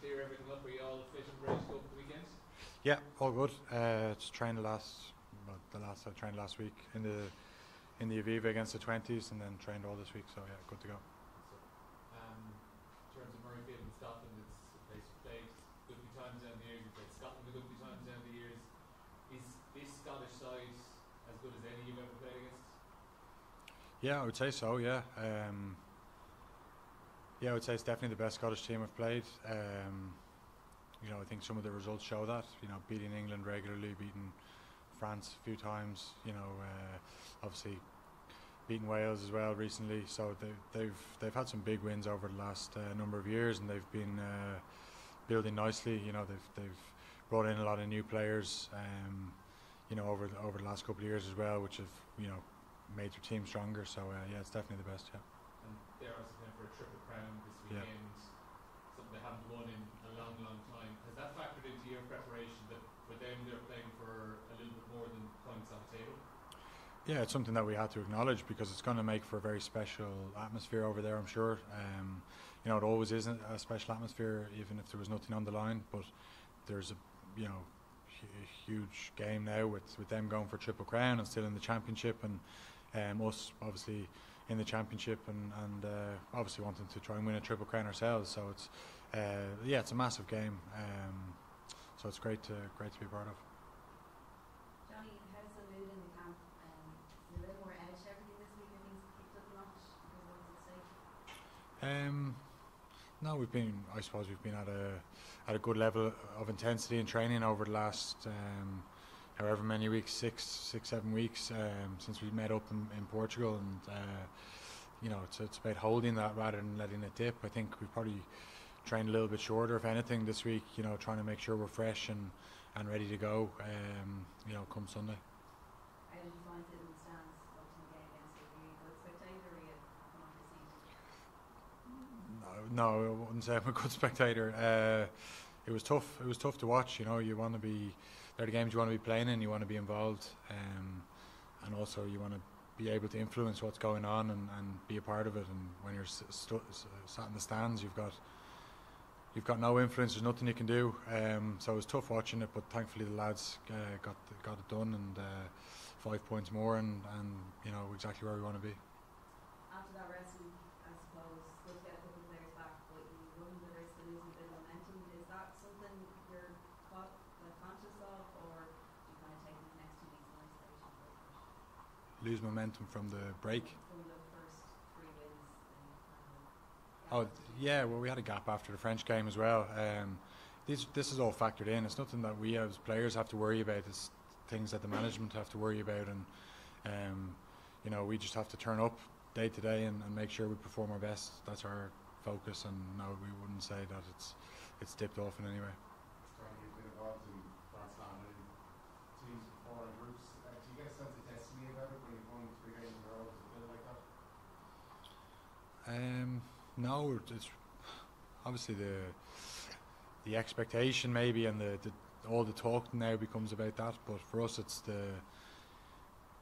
clear everything up? Are you all and ready to go for the weekend? Yeah, all good. Uh, just trained last, well, the last I trained last week in the in the Aviva against the twenties, and then trained all this week. So yeah, good to go. Um, in terms of Murrayfield in Scotland, it's a place you've played good few times down the years. You've played Scotland a good few times down the years. Is this Scottish side as good as any you've ever played against? Yeah, I would say so. Yeah, um, yeah, I would say it's definitely the best Scottish team I've played. Um, you know, I think some of the results show that. You know, beating England regularly, beating France a few times. You know, uh, obviously beating Wales as well recently. So they, they've they've had some big wins over the last uh, number of years, and they've been uh, building nicely. You know, they've they've brought in a lot of new players. Um, you know, over the, over the last couple of years as well, which have you know made their team stronger. So uh, yeah, it's definitely the best. Yeah. And they're also playing for a triple crown this Yeah. weekend. Something they haven't won in a long, long time. Has that factored into your preparation? That for them, they're playing for a little bit more than points on the table. Yeah, it's something that we had to acknowledge because it's going to make for a very special atmosphere over there. I'm sure. Um, you know, it always is a special atmosphere, even if there was nothing on the line. But there's a you know a huge game now with with them going for triple crown and still in the championship, and um, us obviously in the championship and and uh, obviously wanting to try and win a triple crown ourselves. So it's uh, yeah, it's a massive game. Um, so it's great to great to be part of. Johnny, how's the mood in the camp? Um, a little more edge everything this week? Picked up a notch because of what's at stake? Um, no, we've been. I suppose we've been at a at a good level of intensity and training over the last um, however many weeks, six, six, seven weeks um, since we met up in, in Portugal, and uh, you know, it's it's about holding that rather than letting it dip. I think we've probably trained a little bit shorter, if anything, this week. You know, trying to make sure we're fresh and and ready to go. Um, you know, come Sunday. How did you find it in the stands watching the game against you? Were you a good spectator or were you come off your seat? No, no, I wouldn't say I'm a good spectator. Uh, it was tough. It was tough to watch. You know, you want to be. They're the games you want to be playing in. You want to be involved, um, and also you want to be able to influence what's going on and, and be a part of it. And when you're sat in the stands, you've got you've got no influence. There's nothing you can do. Um, so it was tough watching it, but thankfully the lads uh, got got it done and uh, five points more and, and you know exactly where we want to be. After that rest I suppose, good to get a couple of players back, but you run the risk of losing a bit of momentum. Is that something you're caught, like, conscious of, or do you kind of take these next two weeks in isolation? Lose momentum from the break. from the first three wins? and, Oh yeah, well we had a gap after the French game as well. Um, this this is all factored in. It's nothing that we as players have to worry about. It's things that the management have to worry about, and um, you know we just have to turn up day to day and, and make sure we perform our best. That's our focus, and no, we wouldn't say that it's it's dipped off in any way. Trying to get involved in Grand Slam and teams before groups. You get a sense of destiny about it when you've won three games in a row? Does it feel like that? Um, no, it's obviously the the expectation maybe and the, the all the talk now becomes about that. But for us, it's the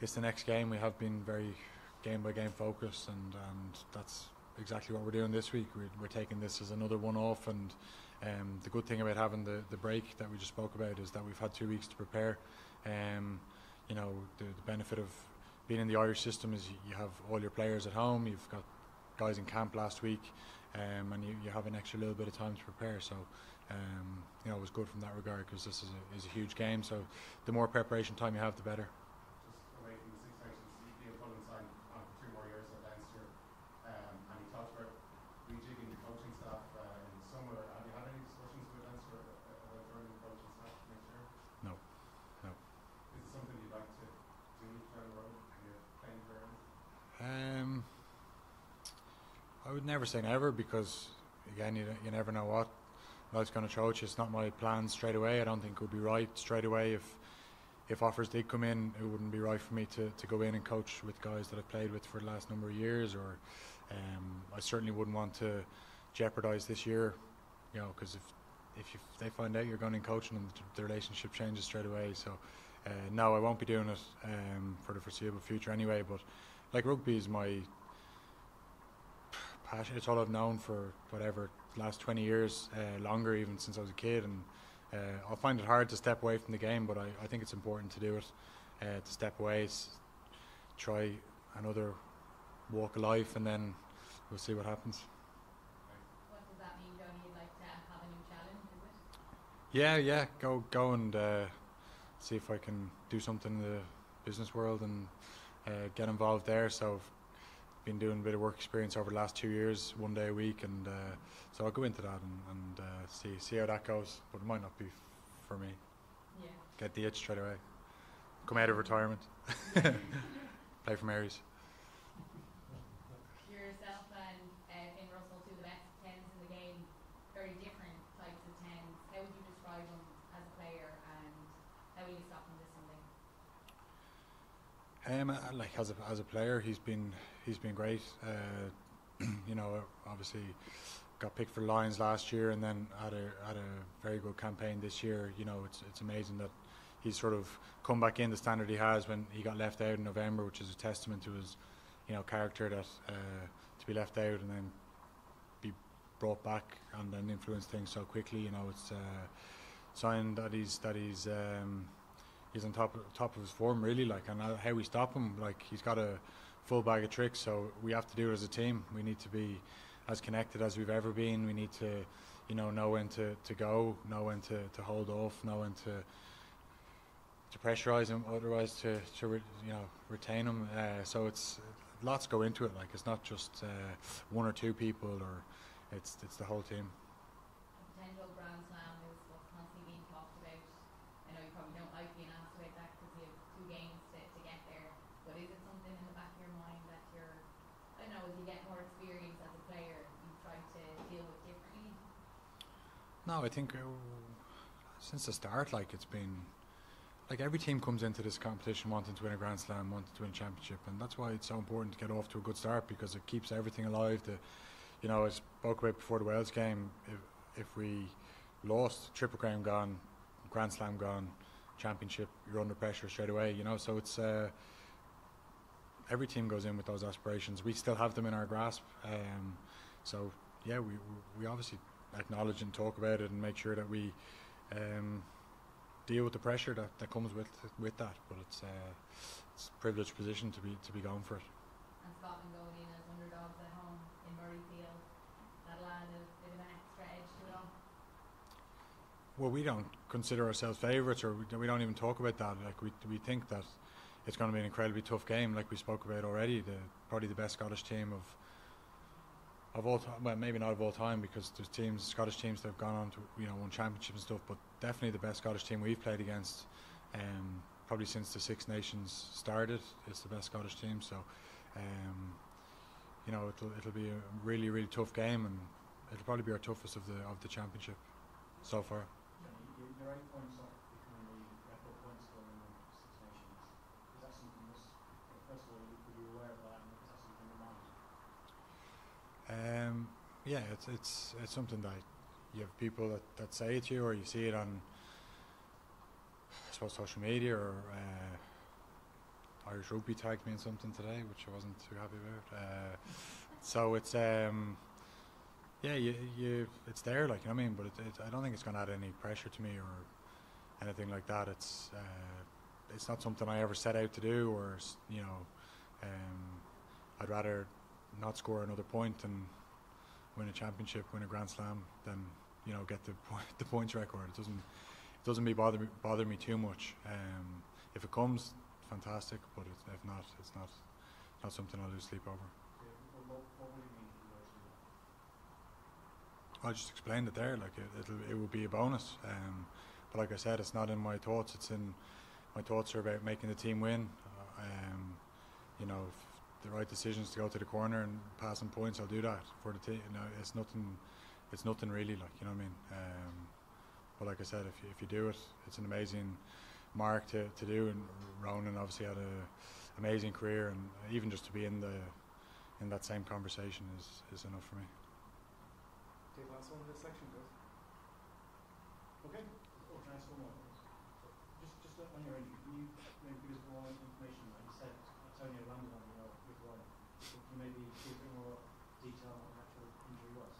it's the next game. We have been very game by game focused, and and that's exactly what we're doing this week. We're, we're taking this as another one off, and um, the good thing about having the the break that we just spoke about is that we've had two weeks to prepare. Um, you know, the, the benefit of being in the Irish system is you, you have all your players at home. You've got guys in camp last week, um, and you, you have an extra little bit of time to prepare. So, um, you know, it was good from that regard because this is a, is a huge game. So, the more preparation time you have, the better. Just away from the Six Nations, Leo Cullen signed on for two more years at Leinster, um, and he talked about rejigging the coaching staff uh, in the summer. Have you had any discussions with Leinster uh, about joining the coaching staff next year? No, no. Is it something you'd like to do down the road in your playing career? Um, I would never say never because again, you, you never know what life's going to throw at you. It's not my plan straight away. I don't think it would be right straight away if if offers did come in. It wouldn't be right for me to, to go in and coach with guys that I've played with for the last number of years. Or um, I certainly wouldn't want to jeopardise this year. You know, because if if you, they find out you're going in coaching and the relationship changes straight away. So uh, no, I won't be doing it um, for the foreseeable future anyway. But like rugby is my passion. It's all I've known for whatever last 20 years, uh, longer even since I was a kid. And uh, I'll find it hard to step away from the game, but I, I think it's important to do it. Uh, to step away, try another walk of life, and then we'll see what happens. What does that mean, Johnny? You'd like to have a new challenge, is it? Yeah, yeah. Go, go, and uh, see if I can do something in the business world and uh, get involved there. So, been doing a bit of work experience over the last two years, one day a week, and uh, so I'll go into that and, and uh, see see how that goes. But it might not be f- for me. Yeah. Get the itch straight away. Come out of retirement. Play for Mary's. Yourself and uh, Finn Russell, two of the best tens in the game, very different types of tens. How would you describe them as a player and how will you stop them this Sunday? Um, like as a as a player, he's been he's been great. Uh, you know, obviously got picked for Lions last year, and then had a had a very good campaign this year. You know, it's it's amazing that he's sort of come back in the standard he has when he got left out in November, which is a testament to his you know character that uh, to be left out and then be brought back and then influence things so quickly. You know, it's uh, sign that he's that he's. Um, he's on top of, top of his form really like and how- we stop him like he's got a full bag of tricks so we have to do it as a team. We need to be as connected as we've ever been. We need to you know know when to, to go know when to, to hold off know when to to pressurize him otherwise to, to re, you know retain him. Uh, so it's lots go into it like it's not just uh, one or two people or it's it's the whole team A potential Grand Slam is what's constantly being talked about. I know you probably don't like being asked about that because you have two games to, to get there. But is it something in the back of your mind that you're, I don't know, as you get more experience as a player, you try to deal with differently? No, I think uh, since the start, like it's been like every team comes into this competition wanting to win a Grand Slam, wanting to win a championship, and that's why it's so important to get off to a good start because it keeps everything alive. The, you know, I spoke about before the Wales game. If if we lost, Triple Crown gone, Grand Slam gone, championship, you're under pressure straight away. You know, so it's. Uh, Every team goes in with those aspirations. We still have them in our grasp. Um, so yeah, we we obviously acknowledge and talk about it and make sure that we um, deal with the pressure that, that comes with with that. But it's uh, it's a privileged position to be to be going for it. And Scotland going in as underdogs at home in Murrayfield, that'll add a bit of an extra edge to it all. Well, we don't consider ourselves favourites, or we, we don't even talk about that. Like we we think that it's going to be an incredibly tough game, like we spoke about already. The probably the best Scottish team of of all time. Well, maybe not of all time because there's teams, Scottish teams that have gone on to you know won championships and stuff. But definitely the best Scottish team we've played against. Um, probably since the Six Nations started, it's the best Scottish team. So, um, you know, it'll it'll be a really really tough game, and it'll probably be our toughest of the of the championship so far. You, you're eight points off becoming the record point scorer in the Six Nations. Is that something that's, first of all, were you aware of that and is that something in mind? Um, yeah, it's it's it's something that you have people that, that say it to you, or you see it on, I suppose, social media, or uh, Irish Rugby tagged me in something today, which I wasn't too happy about. Uh, so it's um, yeah, you you it's there, like you know I mean. But it, it, I don't think it's going to add any pressure to me or anything like that. It's uh, it's not something I ever set out to do, or you know, um, I'd rather not score another point and win a championship, win a Grand Slam, then you know get the the points record. It doesn't it doesn't be bother me, bother me too much. Um, if it comes, fantastic. But if not, it's not not something I'll lose sleep over. I just explained it there. Like it, it'll it will be a bonus. Um, but like I said, it's not in my thoughts. It's in my thoughts are about making the team win. Uh, um, you know, the right decisions to go to the corner and pass some points, I'll do that for the team. You know, it's nothing. It's nothing really. Like you know what I mean. Um, but like I said, if you, if you do it, it's an amazing mark to, to do. And Ronan obviously had an amazing career, and even just to be in the in that same conversation is, is enough for me. Take last one in this section, guys. Okay. Oh, can I ask one more? Just, just on your injury, can you maybe give us more information? Like you said, Antonio landed on your, your groin. Can you maybe give a more detail on what your injury was?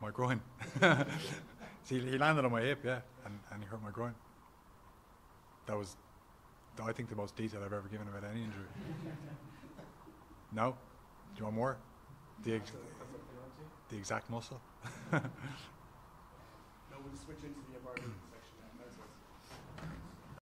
My groin. See, he landed on my hip, yeah, and, and he hurt my groin. That was, I think, the most detail I've ever given about any injury. No? Do you want more? The, ex- That's, that's up to you. the exact muscle? No, we'll switch into the environment